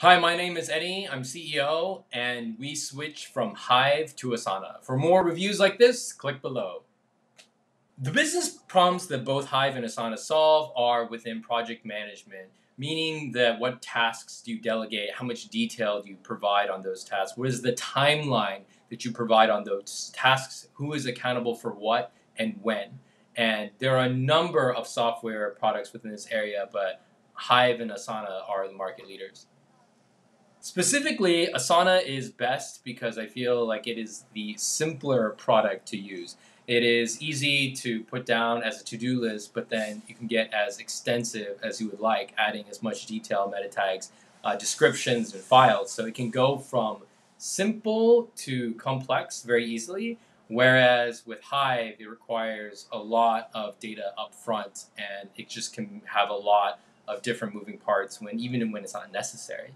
Hi, my name is Eddie. I'm CEO, and we switch from Hive to Asana. For more reviews like this, click below. The business problems that both Hive and Asana solve are within project management, meaning that what tasks do you delegate, how much detail do you provide on those tasks, what is the timeline that you provide on those tasks, who is accountable for what and when. And there are a number of software products within this area, but Hive and Asana are the market leaders. Specifically, Asana is best because I feel like it is the simpler product to use. It is easy to put down as a to-do list, but then you can get as extensive as you would like, adding as much detail, meta tags, uh, descriptions, and files. So it can go from simple to complex very easily, whereas with Hive, it requires a lot of data up front, and it just can have a lot of different moving parts when even when it's not necessary.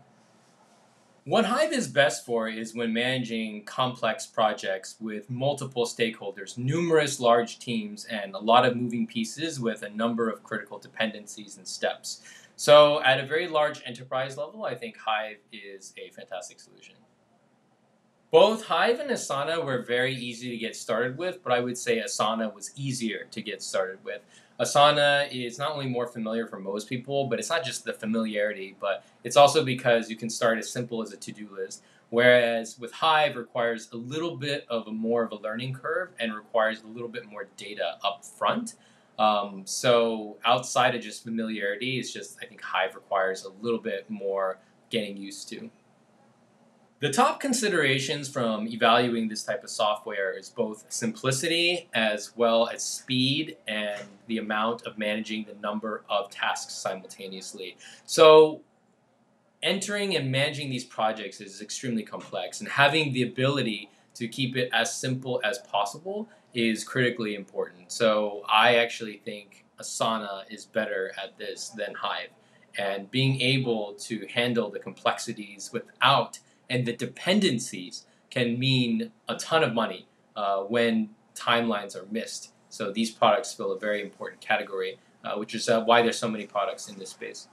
What Hive is best for is when managing complex projects with multiple stakeholders, numerous large teams, and a lot of moving pieces with a number of critical dependencies and steps. So, at a very large enterprise level, I think Hive is a fantastic solution. Both Hive and Asana were very easy to get started with, but I would say Asana was easier to get started with. Asana is not only more familiar for most people, but it's not just the familiarity, but it's also because you can start as simple as a to-do list. Whereas with Hive requires a little bit of a more of a learning curve and requires a little bit more data up front. Um, so outside of just familiarity, it's just I think Hive requires a little bit more getting used to. The top considerations from evaluating this type of software is both simplicity as well as speed and the amount of managing the number of tasks simultaneously. So entering and managing these projects is extremely complex and having the ability to keep it as simple as possible is critically important. So I actually think Asana is better at this than Hive. And being able to handle the complexities without and the dependencies can mean a ton of money uh, when timelines are missed. So these products fill a very important category, uh, which is uh, why there's so many products in this space.